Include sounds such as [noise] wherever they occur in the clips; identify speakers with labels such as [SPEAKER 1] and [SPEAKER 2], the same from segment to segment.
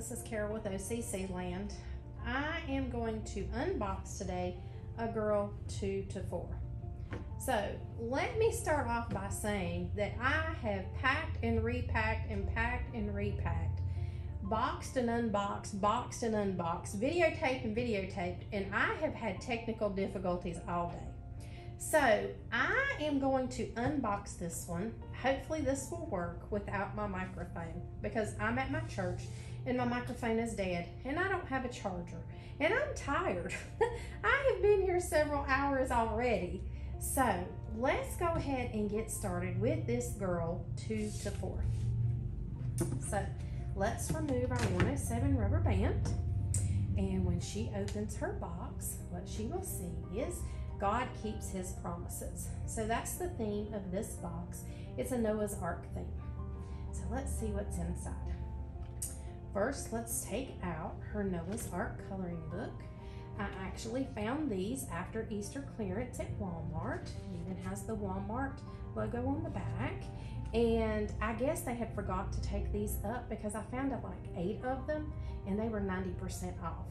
[SPEAKER 1] This is Carol with OCC Land. I am going to unbox today a girl two to four. So let me start off by saying that I have packed and repacked and packed and repacked, boxed and unboxed, boxed and unboxed, videotaped and videotaped, and I have had technical difficulties all day. So I am going to unbox this one. Hopefully this will work without my microphone because I'm at my church and my microphone is dead and I don't have a charger and I'm tired. [laughs] I have been here several hours already. So let's go ahead and get started with this girl two to four. So let's remove our 107 rubber band. And when she opens her box, what she will see is God keeps his promises. So that's the theme of this box. It's a Noah's Ark theme. So let's see what's inside. First, let's take out her Noah's Ark coloring book. I actually found these after Easter clearance at Walmart. It even has the Walmart logo on the back. And I guess they had forgot to take these up because I found like eight of them and they were 90% off.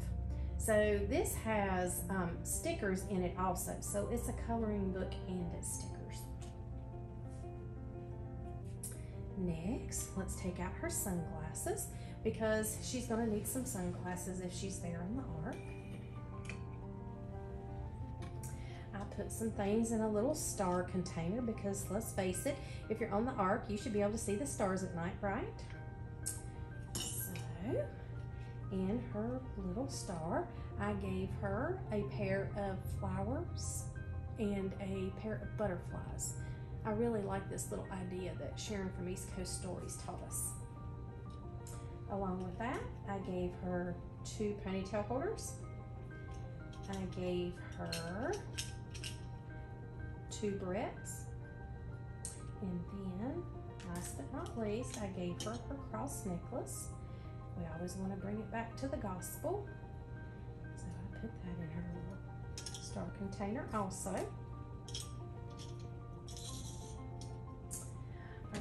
[SPEAKER 1] So this has um, stickers in it also. So it's a coloring book and it's stickers. Next, let's take out her sunglasses because she's going to need some sunglasses if she's there on the ark. I put some things in a little star container because let's face it, if you're on the ark, you should be able to see the stars at night, right? So, in her little star, I gave her a pair of flowers and a pair of butterflies. I really like this little idea that Sharon from East Coast Stories taught us. Along with that, I gave her two ponytail holders. I gave her two barrettes. And then, last but not least, I gave her her cross necklace. We always want to bring it back to the gospel. So I put that in her little star container also.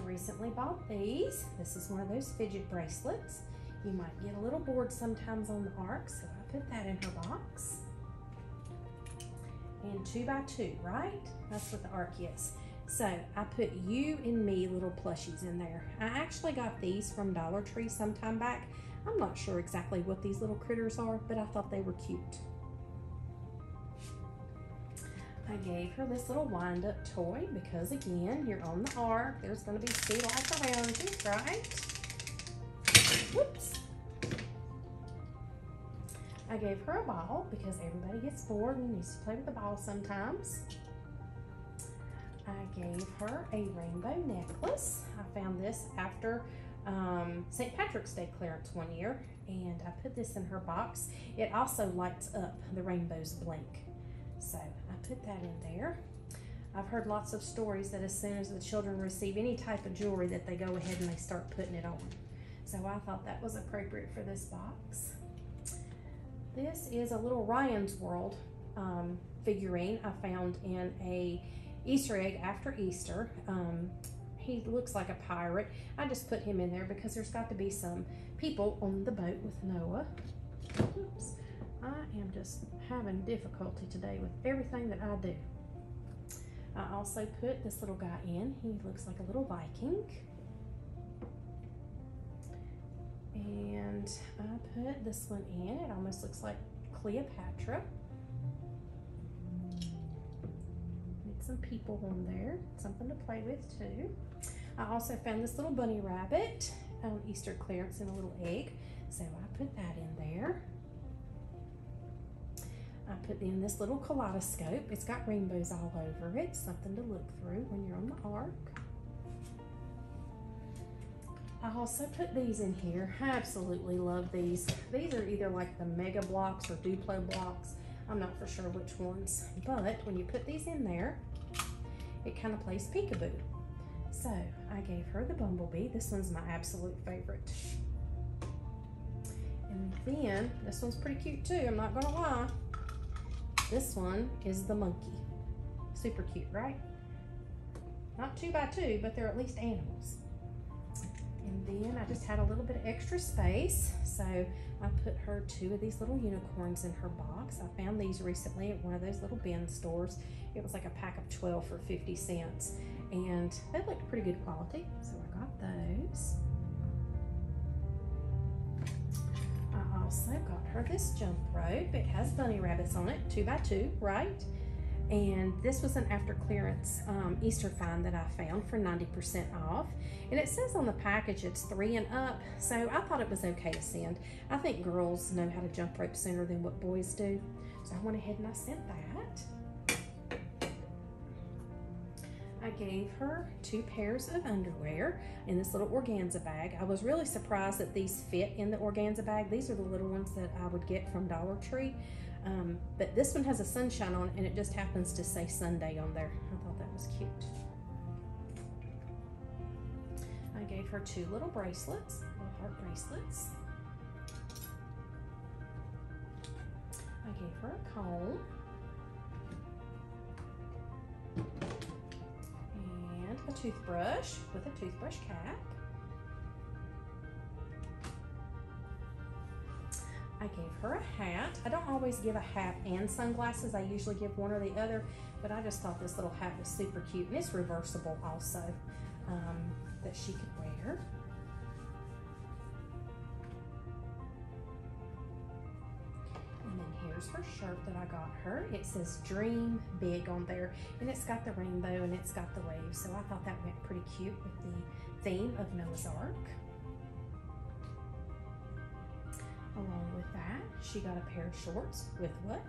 [SPEAKER 1] Recently bought these. This is one of those fidget bracelets. You might get a little bored sometimes on the ark, so I put that in her box. And two by two, right? That's what the ark is. So I put you and me little plushies in there. I actually got these from Dollar Tree sometime back. I'm not sure exactly what these little critters are, but I thought they were cute. I gave her this little wind-up toy because, again, you're on the ark. There's going to be sea life around you, right? Whoops. I gave her a ball because everybody gets bored and needs to play with the ball sometimes. I gave her a rainbow necklace. I found this after um, St. Patrick's Day clearance one year, and I put this in her box. It also lights up. The rainbows blink. So put that in there. I've heard lots of stories that as soon as the children receive any type of jewelry that they go ahead and they start putting it on. So I thought that was appropriate for this box. This is a little Ryan's World um, figurine I found in a Easter egg after Easter. Um, he looks like a pirate. I just put him in there because there's got to be some people on the boat with Noah. Oops. I am just having difficulty today with everything that I do. I also put this little guy in. He looks like a little Viking. And I put this one in. It almost looks like Cleopatra. Need some people on there. Something to play with too. I also found this little bunny rabbit on Easter clearance in a little egg. So I put that in there. Put in this little kaleidoscope. It's got rainbows all over it. Something to look through when you're on the ark. I also put these in here. I absolutely love these. These are either like the Mega Bloks or Duplo blocks. I'm not for sure which ones. But when you put these in there, it kind of plays peekaboo. So I gave her the Bumblebee. This one's my absolute favorite. And then, this one's pretty cute too, I'm not gonna lie. This one is the monkey. Super cute, right? Not two by two, but they're at least animals. And then I just had a little bit of extra space, so I put her two of these little unicorns in her box. I found these recently at one of those little bin stores. It was like a pack of 12 for 50 cents, and they looked pretty good quality, so I got those. Also got her this jump rope. It has bunny rabbits on it, two by two, right? and this was an after clearance um, Easter find that I found for 90% off. And it says on the package it's three and up, so I thought it was okay to send. I think girls know how to jump rope sooner than what boys do, so I went ahead and I sent that. I gave her two pairs of underwear in this little organza bag. I was really surprised that these fit in the organza bag. These are the little ones that I would get from Dollar Tree. Um, but this one has a sunshine on and it just happens to say Sunday on there. I thought that was cute. I gave her two little bracelets, little heart bracelets. I gave her a comb. Toothbrush with a toothbrush cap. I gave her a hat. I don't always give a hat and sunglasses. I usually give one or the other, but I just thought this little hat was super cute. And it's reversible also um, that she could wear. Her shirt that I got her. It says Dream Big on there, and it's got the rainbow and it's got the waves. So I thought that went pretty cute with the theme of Noah's Ark. Along with that, she got a pair of shorts with what?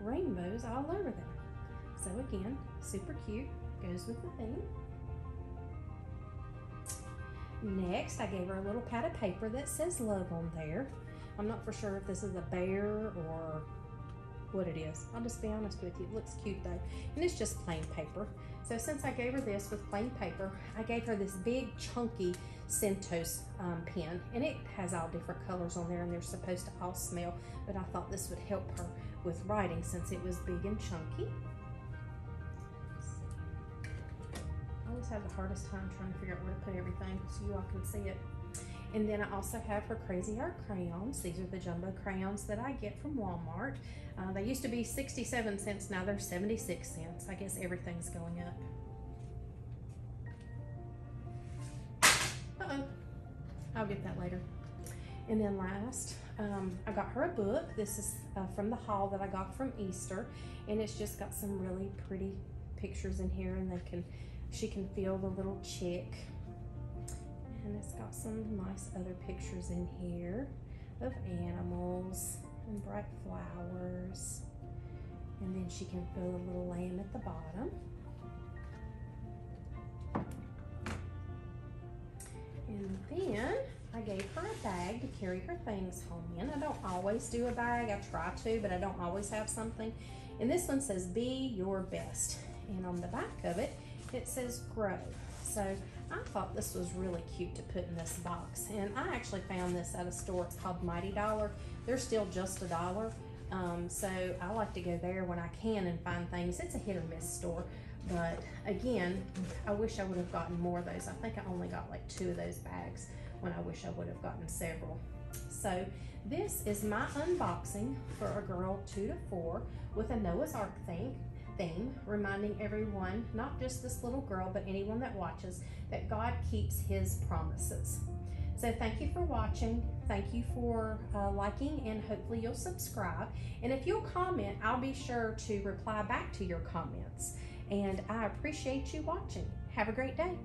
[SPEAKER 1] Rainbows all over them. So again, super cute, goes with the theme. Next, I gave her a little pad of paper that says love on there. I'm not for sure if this is a bear or what it is. I'll just be honest with you. It looks cute though. And it's just plain paper. So since I gave her this with plain paper, I gave her this big chunky Cintos um, pen. And it has all different colors on there and they're supposed to all smell. But I thought this would help her with writing since it was big and chunky. I always have the hardest time trying to figure out where to put everything so you all can see it. And then I also have her Cra-Z-Art crayons. These are the jumbo crayons that I get from Walmart. Uh, they used to be 67 cents, now they're 76 cents. I guess everything's going up. Uh-oh. I'll get that later. And then last, um, I got her a book. This is uh, from the haul that I got from Easter. And it's just got some really pretty pictures in here and they can, she can feel the little chick and it's got some nice other pictures in here of animals and bright flowers and then she can fill a little lamb at the bottom and then I gave her a bag to carry her things home in. I don't always do a bag, I try to, but I don't always have something. And this one says, be your best. And on the back of it, it says grow. So I thought this was really cute to put in this box. And I actually found this at a store. It's called Mighty Dollar. They're still just a dollar. Um, so I like to go there when I can and find things. It's a hit or miss store. But again, I wish I would have gotten more of those. I think I only got like two of those bags when I wish I would have gotten several. So this is my unboxing for a girl two to four with a Noah's Ark theme reminding everyone, not just this little girl, but anyone that watches, that God keeps his promises. So thank you for watching. Thank you for uh, liking and hopefully you'll subscribe. And if you'll comment, I'll be sure to reply back to your comments. And I appreciate you watching. Have a great day.